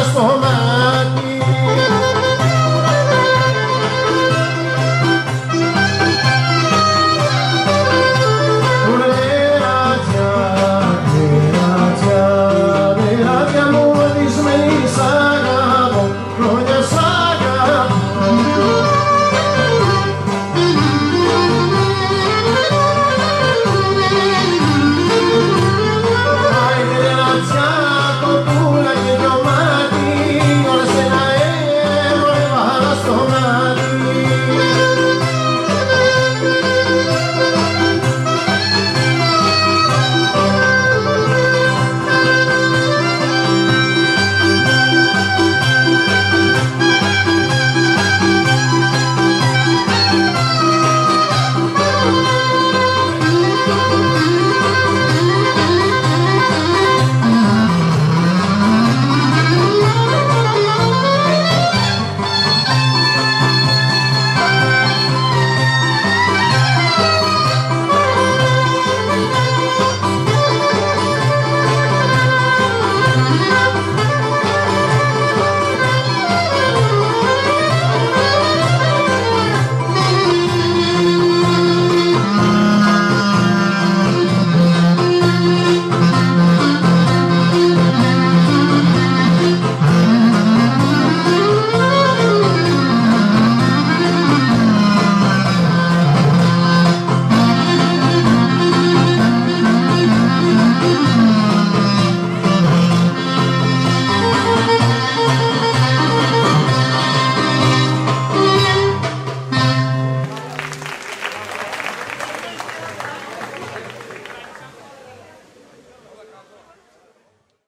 transformar.